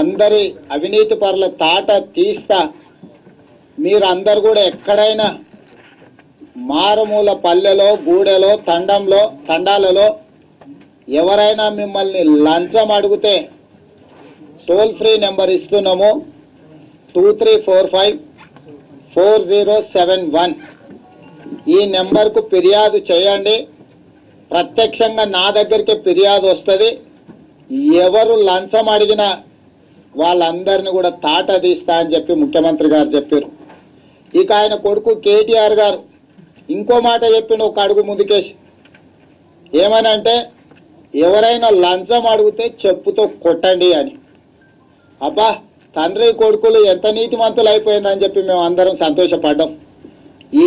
అందరి అవినీతి పరుల తాట తీస్తా. మీరు అందరు కూడా ఎక్కడైనా మారుమూల పల్లెలో గూడెలో తండంలో తండాలలో ఎవరైనా మిమ్మల్ని లంచం అడిగితే టోల్ ఫ్రీ నెంబర్ ఇస్తున్నాము. Two three four five four zero seven one. ఈ నెంబర్కు ఫిర్యాదు చేయండి. ప్రత్యక్షంగా నా దగ్గరికి ఫిర్యాదు వస్తుంది. ఎవరు లంచం అడిగినా వాళ్ళందరిని కూడా తాట తీస్తా అని చెప్పి ముఖ్యమంత్రి గారు చెప్పారు. ఇక ఆయన కొడుకు కేటీఆర్ గారు ఇంకో మాట చెప్పిన ఒక అడుగు ముందుకేసి ఏమని అంటే ఎవరైనా లంచం అడిగితే చెప్పుతో కొట్టండి అని. అబ్బా తండ్రి కొడుకులు ఎంత నీతిమంతులు అయిపోయిందని చెప్పి మేము అందరం సంతోషపడ్డాం.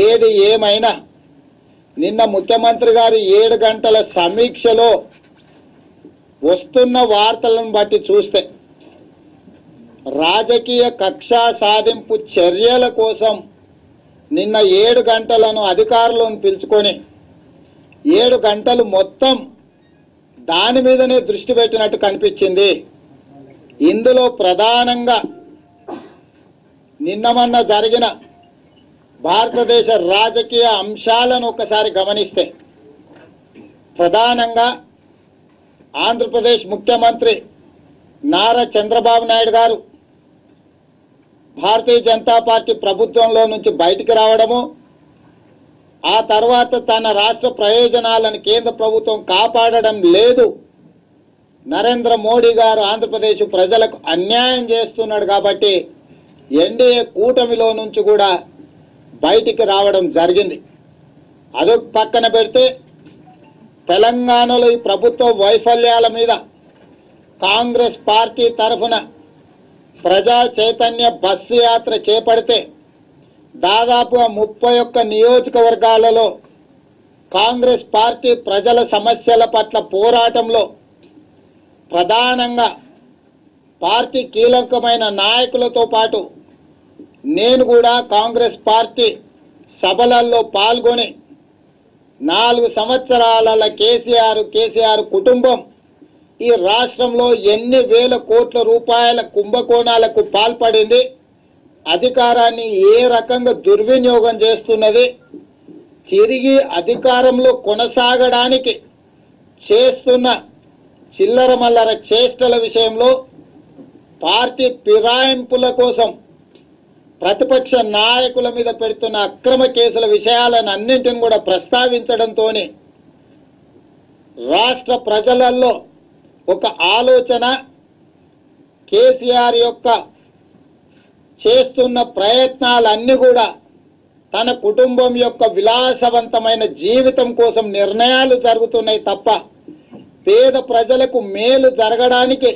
ఏది ఏమైనా నిన్న ముఖ్యమంత్రి గారు ఏడు గంటల సమీక్షలో వస్తున్న వార్తలను బట్టి చూస్తే రాజకీయ కక్షా సాధింపు చర్యల కోసం నిన్న ఏడు గంటలను అధికారులను పిలుచుకొని ఏడు గంటలు మొత్తం దాని మీదనే దృష్టి పెట్టినట్టు కనిపించింది. ఇందులో ప్రధానంగా నిన్నమన్న జరిగిన భారతదేశ రాజకీయ అంశాలను ఒకసారి గమనిస్తే ప్రధానంగా ఆంధ్రప్రదేశ్ ముఖ్యమంత్రి నారా చంద్రబాబు నాయుడు గారు భారతీయ జనతా పార్టీ ప్రభుత్వంలో నుంచి బయటికి రావడము ఆ తర్వాత తన రాష్ట్ర ప్రయోజనాలను కేంద్ర ప్రభుత్వం కాపాడడం లేదు. నరేంద్ర మోడీ గారు ఆంధ్రప్రదేశ్ ప్రజలకు అన్యాయం చేస్తున్నాడు కాబట్టి ఎన్డీఏ కూటమిలో నుంచి కూడా బయటికి రావడం జరిగింది. అదొక పక్కన పెడితే తెలంగాణలో ఈ ప్రభుత్వ వైఫల్యాల మీద కాంగ్రెస్ పార్టీ తరఫున ప్రజా చైతన్య బస్సు యాత్ర చేపడితే దాదాపుగా ముప్పై ఒక్క నియోజకవర్గాలలో కాంగ్రెస్ పార్టీ ప్రజల సమస్యల పట్ల పోరాటంలో ప్రధానంగా పార్టీ కీలకమైన నాయకులతో పాటు నేను కూడా కాంగ్రెస్ పార్టీ సభలలో పాల్గొని నాలుగు సంవత్సరాల కేసీఆర్ కేసీఆర్ కుటుంబం ఈ రాష్ట్రంలో ఎన్ని వేల కోట్ల రూపాయల కుంభకోణాలకు పాల్పడింది? అధికారాన్ని ఏ రకంగా దుర్వినియోగం చేస్తున్నది? తిరిగి అధికారంలో కొనసాగడానికి చేస్తున్న చిల్లర మల్లర చేష్టల విషయంలో పార్టీ ఫిరాయింపుల కోసం ప్రతిపక్ష నాయకుల మీద పెడుతున్న అక్రమ కేసుల విషయాలను అన్నింటిని కూడా ప్రస్తావించడంతో రాష్ట్ర ప్రజలలో ఒక ఆలోచన కేసీఆర్ యొక్క చేస్తున్న ప్రయత్నాలన్నీ కూడా తన కుటుంబం యొక్క విలాసవంతమైన జీవితం కోసం నిర్ణయాలు జరుగుతున్నాయి తప్ప పేద ప్రజలకు మేలు జరగడానికి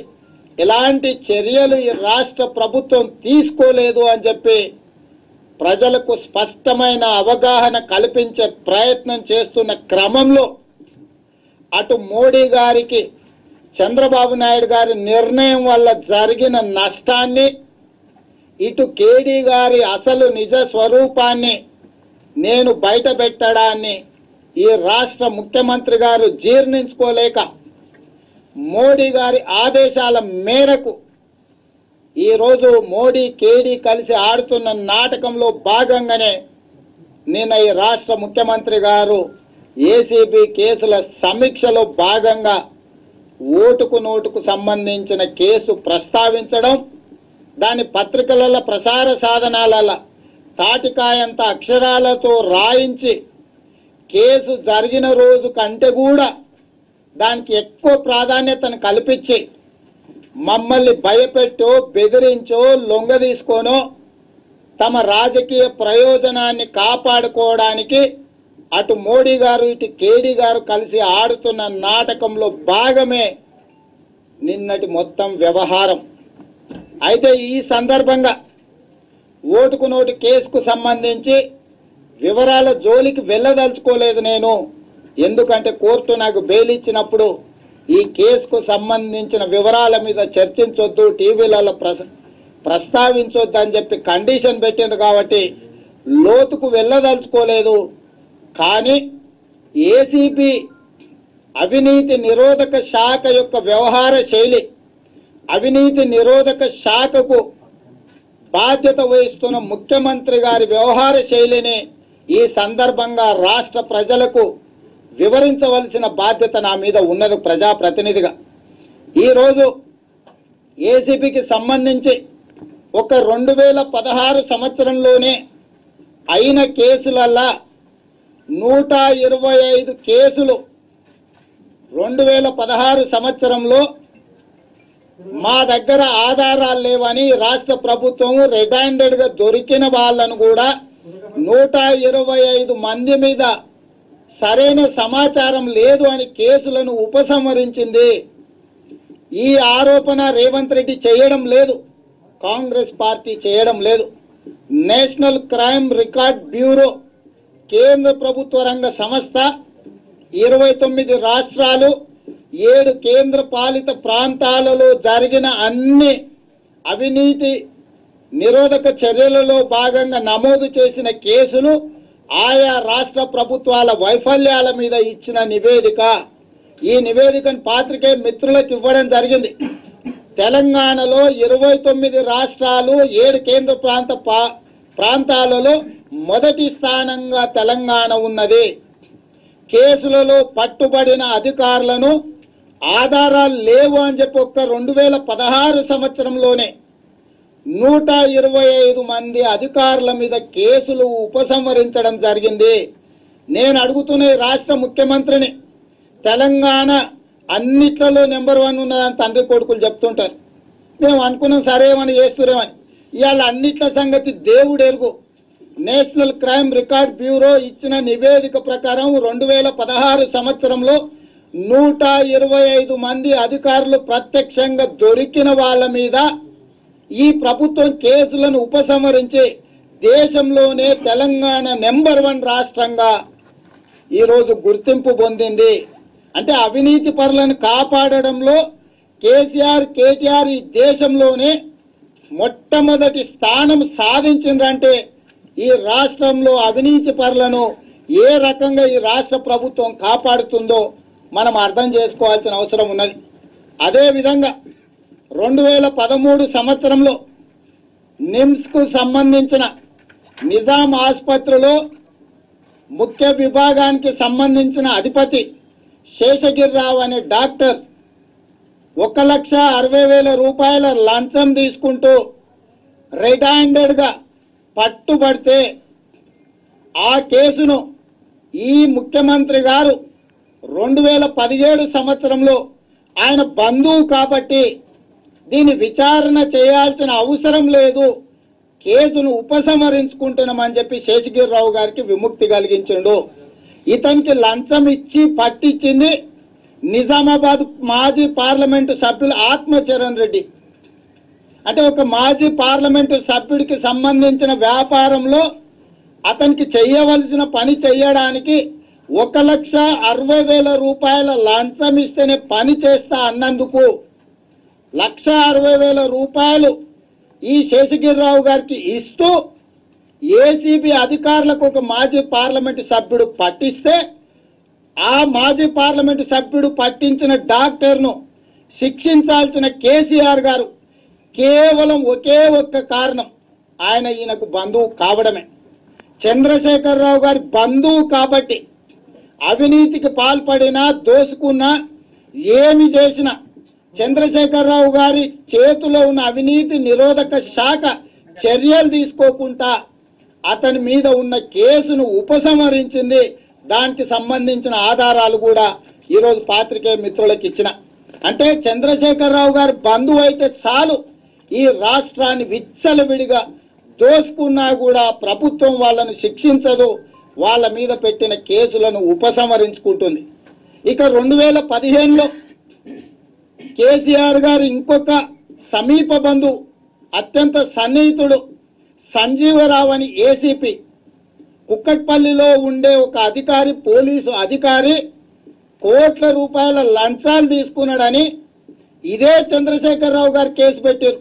ఎలాంటి చర్యలు ఈ రాష్ట్ర ప్రభుత్వం తీసుకోలేదు అని చెప్పి ప్రజలకు స్పష్టమైన అవగాహన కల్పించే ప్రయత్నం చేస్తున్న క్రమంలో అటు మోడీ గారికి చంద్రబాబు నాయుడు గారి నిర్ణయం వల్ల జరిగిన నష్టాన్ని ఇటు కేడీ గారి అసలు నిజ స్వరూపాన్ని నేను బయట పెట్టడాన్ని ఈ రాష్ట్ర ముఖ్యమంత్రి గారు జీర్ణించుకోలేక మోడీ గారి ఆదేశాల మేరకు ఈరోజు మోడీ కేడీ కలిసి ఆడుతున్న నాటకంలో భాగంగానే నిన్న ఈ రాష్ట్ర ముఖ్యమంత్రి గారు ఏసీబీ కేసుల సమీక్షలో భాగంగా ఓటుకు నోటుకు సంబంధించిన కేసు ప్రస్తావించడం దాని పత్రికలలో ప్రసార సాధనాలలో తాటికాయంత అక్షరాలతో రాయించి కేసు జరిగిన రోజు కంటే కూడా దానికి ఎక్కువ ప్రాధాన్యతను కల్పించి మమ్మల్ని భయపెట్టో బెదిరించో లొంగ తీసుకోనో తమ రాజకీయ ప్రయోజనాన్ని కాపాడుకోవడానికి అటు మోడీ గారు ఇటు కేడీ గారు కలిసి ఆడుతున్న నాటకంలో భాగమే నిన్నటి మొత్తం వ్యవహారం. అయితే ఈ సందర్భంగా ఓటుకు నోటు కేసుకు సంబంధించి వివరాల జోలికి వెళ్ళదలుచుకోలేదు నేను. ఎందుకంటే కోర్టు నాకు బెయిల్ ఇచ్చినప్పుడు ఈ కేసుకు సంబంధించిన వివరాల మీద చర్చించొద్దు టీవీలలో ప్రస ప్రస్తావించొద్దు అని చెప్పి కండిషన్ పెట్టింది కాబట్టి లోతుకు వెళ్ళదలుచుకోలేదు. కానీ ఏసీబీ అవినీతి నిరోధక శాఖ యొక్క వ్యవహార శైలి అవినీతి నిరోధక శాఖకు బాధ్యత వహిస్తున్న ముఖ్యమంత్రి గారి వ్యవహార శైలిని ఈ సందర్భంగా రాష్ట్ర ప్రజలకు వివరించవలసిన బాధ్యత నా మీద ఉన్నది ప్రజాప్రతినిధిగా. ఈరోజు ఏసీబీకి సంబంధించి ఒక రెండు వేల పదహారు సంవత్సరంలోనే అయిన కేసులల్లా నూట ఇరవై ఐదు కేసులు రెండు వేల పదహారు సంవత్సరంలో మా దగ్గర ఆధారాలు లేవని రాష్ట్ర ప్రభుత్వం రెడ్ దొరికిన వాళ్ళను కూడా నూట ఇరవై ఐదు మంది మీద సరైన సమాచారం లేదు అని కేసులను ఉపసంహరించింది. ఈ ఆరోపణ రేవంత్ రెడ్డి చేయడం లేదు. కాంగ్రెస్ పార్టీ చేయడం లేదు. నేషనల్ క్రైమ్ రికార్డ్ బ్యూరో కేంద్ర ప్రభుత్వ రంగ సంస్థ ఇరవై తొమ్మిది రాష్ట్రాలు ఏడు కేంద్ర పాలిత ప్రాంతాలలో జరిగిన అన్ని అవినీతి నిరోధక చర్యలలో భాగంగా నమోదు చేసిన కేసులు ఆయా రాష్ట్ర ప్రభుత్వాల వైఫల్యాల మీద ఇచ్చిన నివేదిక. ఈ నివేదికను పాత్రికే మిత్రులకు ఇవ్వడం జరిగింది. తెలంగాణలో ఇరవై తొమ్మిది రాష్ట్రాలు ఏడు కేంద్ర ప్రాంత పా- ప్రాంతాలలో మొదటి స్థానంగా తెలంగాణ ఉన్నది. కేసులలో పట్టుబడిన అధికారులను ఆధారాలు లేవు అని చెప్పి ఒక్క రెండు వేల పదహారు సంవత్సరంలోనే నూట ఇరవై ఐదు మంది అధికారుల మీద కేసులు ఉపసంహరించడం జరిగింది. నేను అడుగుతున్న రాష్ట్ర ముఖ్యమంత్రిని. తెలంగాణ అన్నిట్లలో నెంబర్ వన్ ఉన్నదని తండ్రి కొడుకులు చెప్తుంటారు. మేము అనుకున్నాం సరేమని చేస్తురేమని ఇవాళ అన్నిట్ల సంగతి దేవుడు ఎరుగు నేషనల్ క్రైమ్ రికార్డ్ బ్యూరో ఇచ్చిన నివేదిక ప్రకారం రెండు వేల పదహారు సంవత్సరంలో నూట ఇరవై ఐదు మంది అధికారులు ప్రత్యక్షంగా దొరికిన వాళ్ళ మీద ఈ ప్రభుత్వం కేసులను ఉపసంహరించి దేశంలోనే తెలంగాణ నెంబర్ వన్ రాష్ట్రంగా ఈరోజు గుర్తింపు పొందింది. అంటే అవినీతి పరులను కాపాడడంలో కేసీఆర్ కేటీఆర్ ఈ దేశంలోనే మొట్టమొదటి స్థానం సాధించిందంటే ఈ రాష్ట్రంలో అవినీతి పరులను ఏ రకంగా ఈ రాష్ట్ర ప్రభుత్వం కాపాడుతుందో మనం అర్థం చేసుకోవాల్సిన అవసరం ఉన్నది. అదేవిధంగా రెండు వేల పదమూడు సంవత్సరంలో నిమ్స్కు సంబంధించిన నిజాం ఆసుపత్రిలో ముఖ్య విభాగానికి సంబంధించిన అధిపతి శేషగిరిరావు అనే డాక్టర్ ఒక లక్ష అరవై వేల రూపాయల లంచం తీసుకుంటూ రెడ్ హ్యాండెడ్గా పట్టుబడితే ఆ కేసును ఈ ముఖ్యమంత్రి గారు రెండు వేల పదిహేడు సంవత్సరంలో ఆయన బంధువు కాబట్టి దీని విచారణ చేయాల్సిన అవసరం లేదు కేసును ఉపసంహరించుకుంటున్నామని చెప్పి శేషగిరిరావు గారికి విముక్తి కలిగించిండు. ఇతనికి లంచం ఇచ్చి పట్టించింది నిజామాబాద్ మాజీ పార్లమెంటు సభ్యులు ఆత్మచరణ్ రెడ్డి. అంటే ఒక మాజీ పార్లమెంటు సభ్యుడికి సంబంధించిన వ్యాపారంలో అతనికి చేయవలసిన పని చేయడానికి ఒక లక్ష అరవై వేల రూపాయల లంచం ఇస్తేనే పని చేస్తా అన్నందుకు లక్ష అరవై వేల రూపాయలు ఈ శేషగిరిరావు గారికి ఇస్తూ ఏసీబీ అధికారులకు ఒక మాజీ పార్లమెంటు సభ్యుడు పట్టిస్తే ఆ మాజీ పార్లమెంటు సభ్యుడు పట్టించిన డాక్టర్ను శిక్షించాల్సిన కేసీఆర్ గారు కేవలం ఒకే ఒక్క కారణం. ఆయన ఈయనకు బంధువు కావడమే. చంద్రశేఖరరావు గారి బంధువు కాబట్టి అవినీతికి పాల్పడినా దోసుకున్నా ఏమి చేసినా చంద్రశేఖరరావు గారి చేతిలో ఉన్న అవినీతి నిరోధక శాఖ చర్యలు తీసుకోకుండా అతని మీద ఉన్న కేసును ఉపసంహరించింది. దానికి సంబంధించిన ఆధారాలు కూడా ఈరోజు పాత్రికేయ మిత్రులకు ఇచ్చిన. అంటే చంద్రశేఖరరావు గారి బంధువు అయితే చాలు. ఈ రాష్ట్రాన్ని విచ్చలవిడిగా దోసుకున్నా కూడా ప్రభుత్వం వాళ్ళను శిక్షించదు వాళ్ళ మీద పెట్టిన కేసులను ఉపసంహరించుకుంటుంది. ఇక రెండు వేల పదిహేనులో కేసీఆర్ గారు ఇంకొక సమీప బంధు అత్యంత సన్నిహితుడు సంజీవరావు అని ఏసీపీ. కుక్కట్పల్లిలో ఉండే ఒక అధికారి పోలీసు అధికారి కోట్ల రూపాయల లంచాలు తీసుకున్నాడని ఇదే చంద్రశేఖరరావు గారు కేసు పెట్టారు.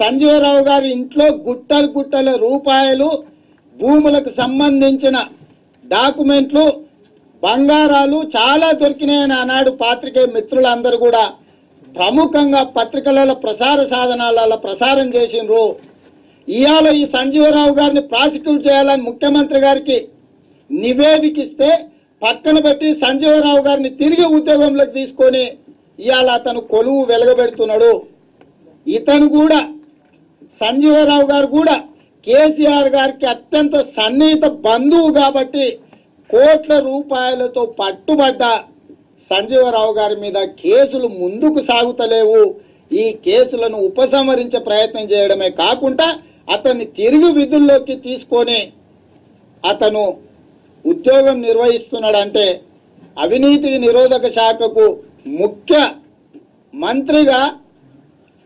సంజీవరావు గారి ఇంట్లో గుట్టలు గుట్టల రూపాయలు భూములకు సంబంధించిన డాక్యుమెంట్లు బంగారాలు చాలా దొరికినాయని ఆనాడు పాత్రికేయ మిత్రులందరూ కూడా. ప్రముఖంగా పత్రికలలో ప్రసార సాధనాలలో ప్రసారం చేసిండ్రు. ఇవాళ ఈ సంజీవరావు గారిని ప్రాసిక్యూట్ చేయాలని ముఖ్యమంత్రి గారికి నివేదిక ఇస్తే పక్కన పెట్టి సంజీవరావు గారిని తిరిగి ఉద్యోగంలోకి తీసుకొని ఇవాళ అతను కొలువు వెలగబెడుతున్నాడు. ఇతను కూడా సంజీవరావు గారు కూడా కేసీఆర్ గారికి అత్యంత సన్నిహిత బంధువు కాబట్టి కోట్ల రూపాయలతో పట్టుబడ్డ సంజీవరావు గారి మీద కేసులు ముందుకు సాగుతలేవు. ఈ కేసులను ఉపసంహరించే ప్రయత్నం చేయడమే కాకుండా అతన్ని తిరిగి విధుల్లోకి తీసుకొని అతను ఉద్యోగం నిర్వహిస్తున్నాడంటే అవినీతి నిరోధక శాఖకు ముఖ్య మంత్రిగా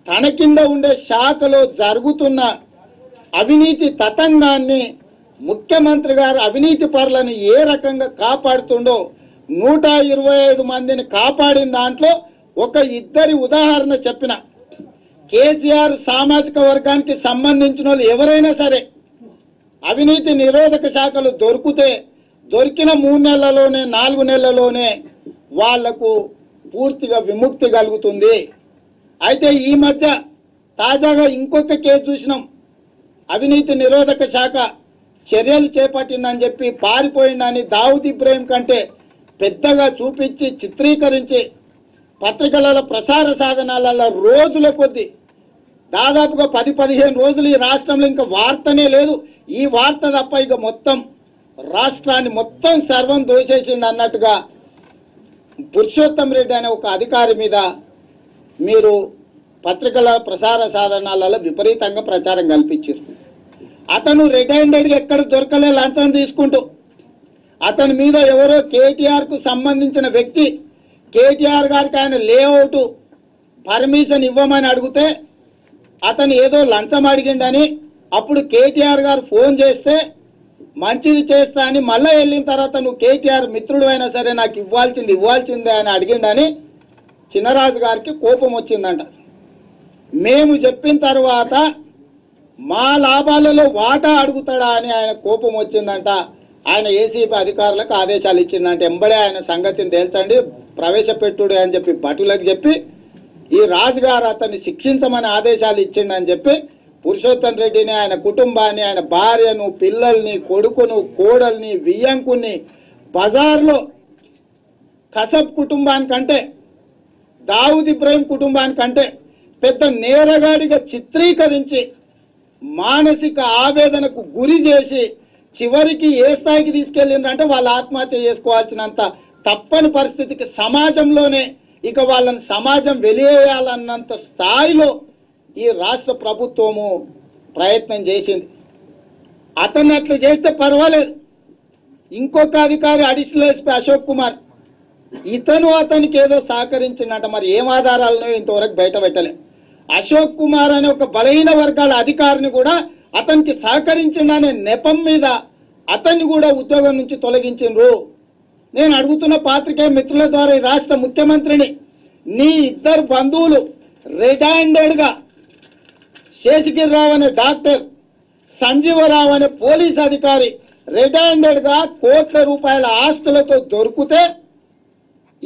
తన కింద ఉండే శాఖలో జరుగుతున్న అవినీతి తతంగాన్ని ముఖ్యమంత్రి గారు అవినీతి పరులను ఏ రకంగా కాపాడుతుండో నూట ఇరవై ఐదు మందిని కాపాడిన దాంట్లో ఒక ఇద్దరి ఉదాహరణ చెప్పిన. కేసీఆర్ సామాజిక వర్గానికి సంబంధించిన వాళ్ళు ఎవరైనా సరే అవినీతి నిరోధక శాఖలు దొరికితే దొరికిన మూడు నెలలోనే నాలుగు నెలలోనే వాళ్ళకు పూర్తిగా విముక్తి కలుగుతుంది. అయితే ఈ మధ్య తాజాగా ఇంకొక కేసు చూసినాం. అవినీతి నిరోధక శాఖ చర్యలు చేపట్టిందని చెప్పి పారిపోయిందని దావుద్ ఇబ్రాహిం కంటే పెద్దగా చూపించి చిత్రీకరించి పత్రికలలో ప్రసార సాధనాలలో రోజుల కొద్దీ దాదాపుగా పది పదిహేను రోజులు ఈ రాష్ట్రంలో ఇంకా వార్తనే లేదు. ఈ వార్త తప్ప ఇక మొత్తం రాష్ట్రాన్ని మొత్తం సర్వం దోసేసిండు అన్నట్టుగా పురుషోత్తం రెడ్డి అనే ఒక అధికారి మీద మీరు పత్రికల ప్రసార సాధనాలలో విపరీతంగా ప్రచారం కల్పించారు. అతను రిటైర్డ్ ఎక్కడ దొరకలే లంచం తీసుకుంటూ అతని మీద ఎవరో కేటీఆర్కు సంబంధించిన వ్యక్తి కేటీఆర్ గారికి ఆయన లేఅవుట్ పర్మిషన్ ఇవ్వమని అడిగితే అతను ఏదో లంచం అడిగిండని అప్పుడు కేటీఆర్ గారు ఫోన్ చేస్తే మంచిది చేస్తా అని మళ్ళీ వెళ్ళిన తర్వాత నువ్వు కేటీఆర్ మిత్రుడు అయినా సరే నాకు ఇవ్వాల్సింది ఇవ్వాల్సిందే అని అడిగిండని చిన్నరాజు గారికి కోపం వచ్చిందంట. మేము చెప్పిన తర్వాత మా లాభాలలో వాటా అడుగుతాడా అని ఆయన కోపం వచ్చిందంట. ఆయన ఏసీపీ అధికారులకు ఆదేశాలు ఇచ్చిందంట. ఎంబడే ఆయన సంగతిని తేల్చండి ప్రవేశపెట్టుడు అని చెప్పి భటులకు చెప్పి ఈ రాజుగారు అతన్ని శిక్షించమని ఆదేశాలు ఇచ్చిండని చెప్పి పురుషోత్తం రెడ్డిని ఆయన కుటుంబాన్ని ఆయన భార్యను పిల్లల్ని కొడుకును కోడల్ని వియ్యంకుని బజార్లో కసబ్ కుటుంబానికంటే దావుద్ ఇబ్రాహిం కుటుంబానికంటే పెద్ద నేరగాడిగా చిత్రీకరించి మానసిక ఆవేదనకు గురి చేసి చివరికి ఏ స్థాయికి తీసుకెళ్ళిందంటే వాళ్ళు ఆత్మహత్య చేసుకోవాల్సినంత తప్పని పరిస్థితికి సమాజంలోనే ఇక వాళ్ళని సమాజం వెలివేయాలన్నంత స్థాయిలో ఈ రాష్ట్ర ప్రభుత్వము ప్రయత్నం చేసింది. అతన్ని అట్లా చేస్తే పర్వాలేదు. ఇంకొక అధికారి అడిషనల్ ఎస్పీ అశోక్ కుమార్ ఇతను అతనికి ఏదో సహకరించినట మరి ఏం ఆధారాలను ఇంతవరకు బయట పెట్టలే. అశోక్ కుమార్ అనే ఒక బలహీన వర్గాల అధికారిని కూడా అతనికి సహకరించిండనే నెపం మీద అతన్ని కూడా ఉద్యోగం నుంచి తొలగించిండ్రు. నేను అడుగుతున్న పాత్రికేయ మిత్రుల ద్వారా ఈ రాష్ట్ర ముఖ్యమంత్రిని నీ ఇద్దరు బంధువులు రిటైండెడ్గా శేషగిరిరావు అనే డాక్టర్ సంజీవరావు అనే పోలీస్ అధికారి రిటైండెడ్గా కోట్ల రూపాయల ఆస్తులతో దొరికితే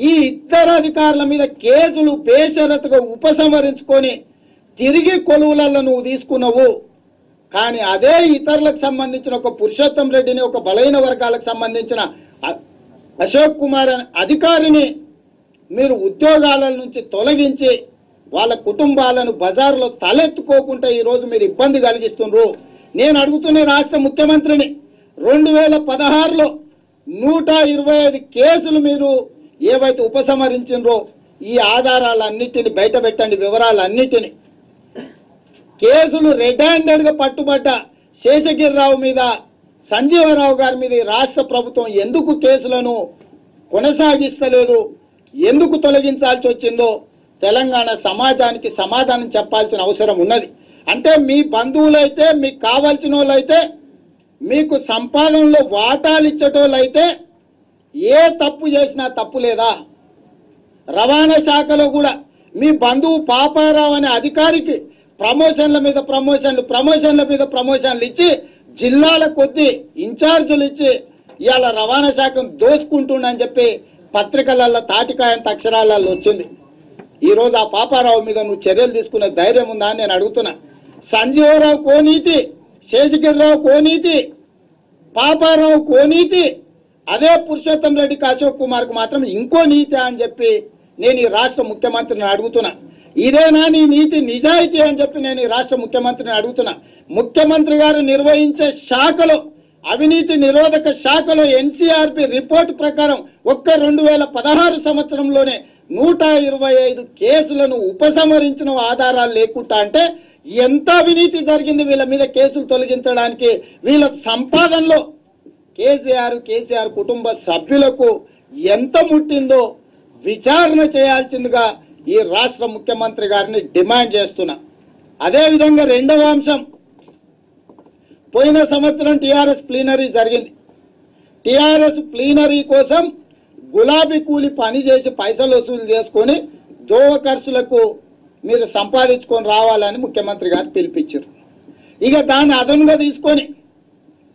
ఈ ఇద్దరు అధికారుల మీద కేసులు బేషరతుగా ఉపసంహరించుకొని తిరిగి కొలువులలో నువ్వు తీసుకున్నావు. కానీ అదే ఇతరులకు సంబంధించిన ఒక పురుషోత్తం రెడ్డిని ఒక బలైన వర్గాలకు సంబంధించిన అశోక్ కుమార్ అనే అధికారిని మీరు ఉద్యోగాల నుంచి తొలగించి వాళ్ళ కుటుంబాలను బజార్లో తలెత్తుకోకుండా ఈరోజు మీరు ఇబ్బంది కలిగిస్తున్నారు నేను అడుగుతున్న రాష్ట్ర ముఖ్యమంత్రిని రెండు వేల పదహారులో నూట ఇరవై ఐదు కేసులు మీరు ఏవైతే ఉపసంహరించినరో ఈ ఆధారాలన్నిటిని బయట పెట్టండి వివరాలన్నిటిని. కేసులు రెడ్ హ్యాండెడ్గా పట్టుబడ్డ శేషగిరిరావు మీద సంజీవరావు గారి మీద రాష్ట్ర ప్రభుత్వం ఎందుకు కేసులను కొనసాగిస్తలేదు ఎందుకు తొలగించాల్సి వచ్చిందో తెలంగాణ సమాజానికి సమాధానం చెప్పాల్సిన అవసరం ఉన్నది. అంటే మీ బంధువులైతే మీకు కావాల్సిన వాళ్ళైతే మీకు సంపాదనలో వాటాలు ఇచ్చేటోళ్ళైతే ఏ తప్పు చేసినా తప్పు లేదా? రవాణా శాఖలో కూడా మీ బంధువు పాపారావు అనే అధికారికి ప్రమోషన్ల మీద ప్రమోషన్లు ప్రమోషన్ల మీద ప్రమోషన్లు ఇచ్చి జిల్లాల కొద్ది ఇన్ఛార్జీలు ఇచ్చి ఇవాళ రవాణా శాఖను దోచుకుంటుండని చెప్పి పత్రికలలో తాటికాయంత అక్షరాలలో వచ్చింది. ఈరోజు ఆ పాపారావు మీద నువ్వు చర్యలు తీసుకునే ధైర్యం ఉందా అని నేను అడుగుతున్నా. సంజీవరావు కోనీతి శేషగిరిరావు కోనీతి పాపారావు కోనీతి అదే పురుషోత్తం రెడ్డి అశోక్ కుమార్కు మాత్రం ఇంకో నీతి అని చెప్పి నేను ఈ రాష్ట్ర ముఖ్యమంత్రిని అడుగుతున్నా. ఇదేనా నీ నీతి? నిజాయితీ అని చెప్పి నేను ఈ రాష్ట్ర ముఖ్యమంత్రిని అడుగుతున్నా. ముఖ్యమంత్రి గారు నిర్వహించే శాఖలో అవినీతి నిరోధక శాఖలో ఎన్సీఆర్పి రిపోర్ట్ ప్రకారం ఒక్క రెండు వేల పదహారు సంవత్సరంలోనే నూట ఇరవై ఐదు కేసులను ఉపసంహరించిన ఆధారాలు లేకుండా అంటే ఎంత అవినీతి జరిగింది వీళ్ళ మీద కేసులు తొలగించడానికి? వీళ్ళ సంపాదనలో కేసీఆర్ కేసీఆర్ కుటుంబ సభ్యులకు ఎంత ముట్టిందో విచారణ చేయాల్సిందిగా ఈ రాష్ట్ర ముఖ్యమంత్రి గారిని డిమాండ్ చేస్తున్నా. అదేవిధంగా రెండవ అంశం పోయిన సంవత్సరం టీఆర్ఎస్ ప్లీనరీ జరిగింది. టిఆర్ఎస్ ప్లీనరీ కోసం గులాబీ కూలి పని చేసి పైసలు వసూలు చేసుకొని దోవ ఖర్చులకు మీరు సంపాదించుకొని రావాలని ముఖ్యమంత్రి గారు పిలిపించారు. ఇక దాన్ని అదనుగా తీసుకొని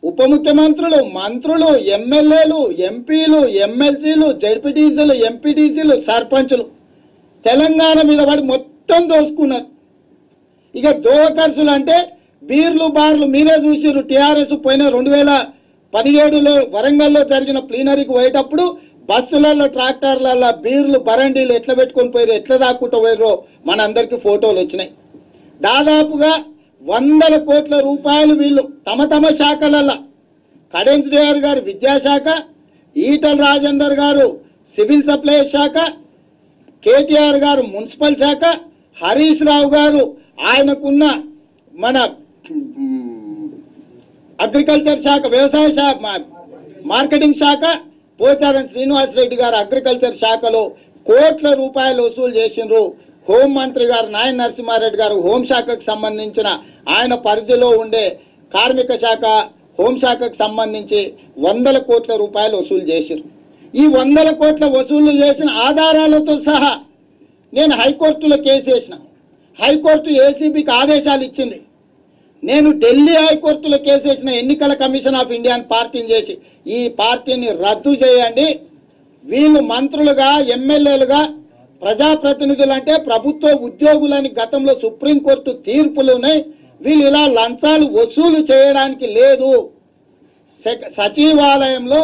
ఉప ముఖ్యమంత్రులు మంత్రులు ఎమ్మెల్యేలు ఎంపీలు ఎమ్మెల్సీలు జడ్పీటీసీలు ఎంపీటీసీలు సర్పంచులు. తెలంగాణ మీద పడి మొత్తం దోసుకున్నారు. ఇక దోకర్సులు ఖర్చులు అంటే బీర్లు బార్లు మీరే చూసిర్రు. టీఆర్ఎస్ పోయిన రెండు వేల పదిహేడులో వరంగల్లో జరిగిన ప్లీనరీకి పోయేటప్పుడు బస్సులలో ట్రాక్టర్లలో బీర్లు బరండీలు ఎట్లా పెట్టుకొని పోయారు ఎట్లా దాక్కుంటూ పోయారో మనందరికీ ఫోటోలు వచ్చినాయి. దాదాపుగా వందల కోట్ల రూపాయలు వీళ్ళు తమ తమ శాఖలలో కడెన్స్ గారు విద్యాశాఖ ఈటల రాజేందర్ గారు సివిల్ సప్లై శాఖ కేటీఆర్ గారు మున్సిపల్ శాఖ హరీష్ రావు గారు ఆయనకున్న మన అగ్రికల్చర్ శాఖ వ్యవసాయ శాఖ మార్కెటింగ్ శాఖ పోచారం శ్రీనివాస్ రెడ్డి గారు అగ్రికల్చర్ శాఖలో కోట్ల రూపాయలు వసూలు చేసిండ్రు. హోం మంత్రి గారు నాయన నరసింహారెడ్డి గారు హోంశాఖకు సంబంధించిన ఆయన పరిధిలో ఉండే కార్మిక శాఖ హోంశాఖకు సంబంధించి వందల కోట్ల రూపాయలు వసూలు చేసిండ్రు ఈ వందల కోట్ల వసూలు చేసిన ఆధారాలతో సహా నేను హైకోర్టులో కేసు వేసిన. హైకోర్టు ఏసీబీకి ఆదేశాలు ఇచ్చింది. నేను ఢిల్లీ హైకోర్టులో కేసు వేసిన ఎన్నికల కమిషన్ ఆఫ్ ఇండియాని పార్టీని చేసి ఈ పార్టీని రద్దు చేయండి. వీళ్ళు మంత్రులుగా ఎమ్మెల్యేలుగా ప్రజాప్రతినిధులు అంటే ప్రభుత్వ ఉద్యోగులని గతంలో సుప్రీంకోర్టు తీర్పులు ఉన్నాయి. వీళ్ళు ఇలా లంచాలు వసూలు చేయడానికి లేదు. సచివాలయంలో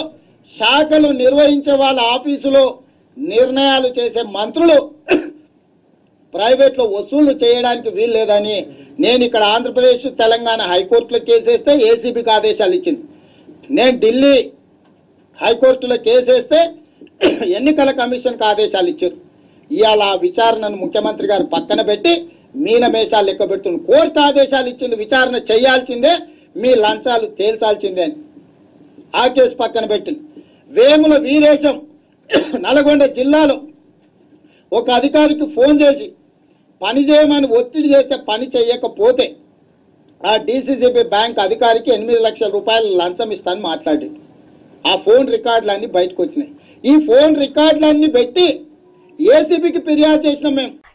శాఖలు నిర్వహించే వాళ్ళ ఆఫీసులో నిర్ణయాలు చేసే మంత్రులు ప్రైవేట్లో వసూలు చేయడానికి వీలు లేదని నేను ఇక్కడ ఆంధ్రప్రదేశ్ తెలంగాణ హైకోర్టులో కేసేస్తే ఏసీబీకి ఆదేశాలు ఇచ్చింది. నేను ఢిల్లీ హైకోర్టులో కేసేస్తే ఎన్నికల కమిషన్కి ఆదేశాలు ఇచ్చారు. ఇవాళ ఆ విచారణను ముఖ్యమంత్రి గారు పక్కన పెట్టి మీనమేషాలు లెక్క పెడుతుంది కోర్టు ఆదేశాలు ఇచ్చింది విచారణ చేయాల్సిందే మీ లంచాలు తేల్చాల్సిందే అని. ఆ కేసు పక్కన పెట్టింది. వేముల వీరేశం నల్గొండ జిల్లాలో ఒక అధికారికి ఫోన్ చేసి పని చేయమని ఒత్తిడి చేస్తే పని చేయకపోతే ఆ డీసీసీబీ బ్యాంక్ అధికారికి ఎనిమిది లక్షల రూపాయలు లంచం ఇస్తానని మాట్లాడి ఆ ఫోన్ రికార్డులన్నీ బయటకు వచ్చినాయి. ఈ ఫోన్ రికార్డులన్నీ పెట్టి ఏసీబీకి ఫిర్యాదు చేసినాం మేము.